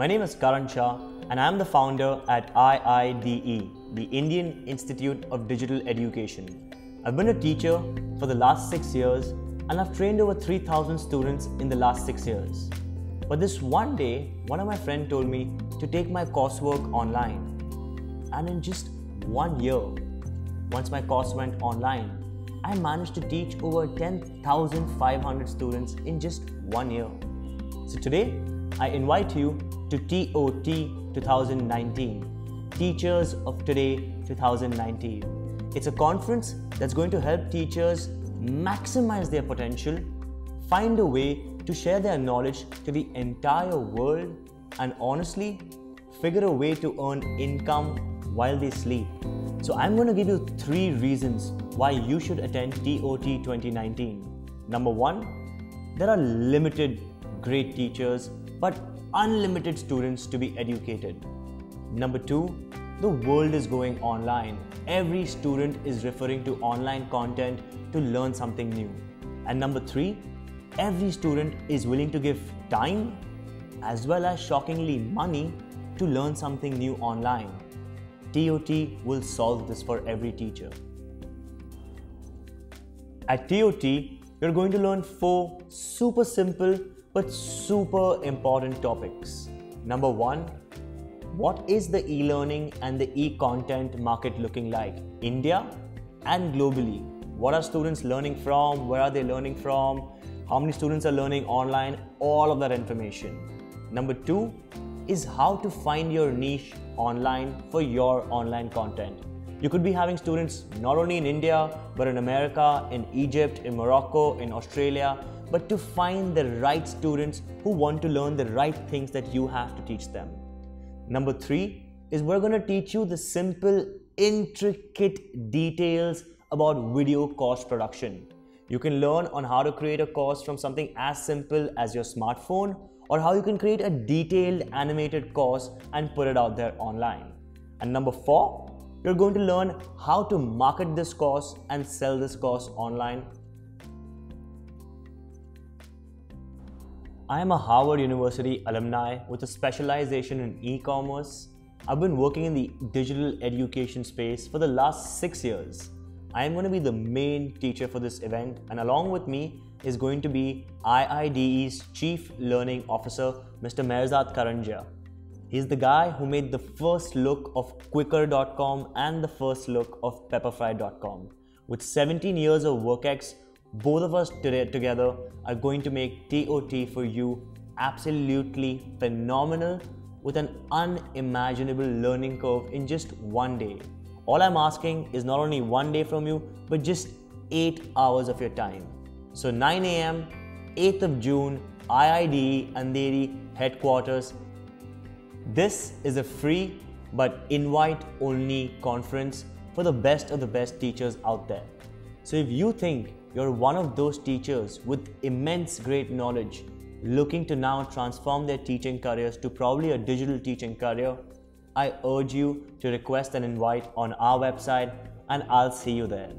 My name is Karan Shah, and I'm the founder at IIDE, the Indian Institute of Digital Education. I've been a teacher for the last six years, and I've trained over 3,000 students in the last six years. But this one day, one of my friends told me to take my coursework online. And in just one year, once my course went online, I managed to teach over 10,500 students in just one year. So today, I invite you to TOT 2019, Teachers of Today 2019. It's a conference that's going to help teachers maximize their potential, find a way to share their knowledge to the entire world, and honestly, figure a way to earn income while they sleep. So, I'm going to give you three reasons why you should attend TOT 2019. Number one, there are limited great teachers but unlimited students to be educated. Number two, the world is going online. Every student is referring to online content to learn something new. And number three, every student is willing to give time as well as shockingly money to learn something new online. TOT will solve this for every teacher. At TOT, you're going to learn four super simple but super important topics. Number one, what is the e learning and the e content market looking like? India and globally. What are students learning from? Where are they learning from? How many students are learning online? All of that information. Number two is how to find your niche online for your online content. You could be having students not only in India, but in America, in Egypt, in Morocco, in Australia, but to find the right students who want to learn the right things that you have to teach them. Number three is we're going to teach you the simple, intricate details about video course production. You can learn on how to create a course from something as simple as your smartphone or how you can create a detailed animated course and put it out there online. And number four, you're going to learn how to market this course and sell this course online I am a Harvard University alumni with a specialization in e commerce. I've been working in the digital education space for the last six years. I am going to be the main teacher for this event, and along with me is going to be IIDE's Chief Learning Officer, Mr. Mehrzad Karanja. He's the guy who made the first look of Quikr.com and the first look of Pepperfry.com. With 17 years of WorkX, both of us today together are going to make TOT for you absolutely phenomenal with an unimaginable learning curve in just one day. All I'm asking is not only one day from you, but just 8 hours of your time. So 9 a.m., 8th of June, IIDE Andheri headquarters. This is a free but invite only conference for the best of the best teachers out there. So if you think you're one of those teachers with immense great knowledge looking to now transform their teaching careers to probably a digital teaching career, I urge you to request an invite on our website and I'll see you there.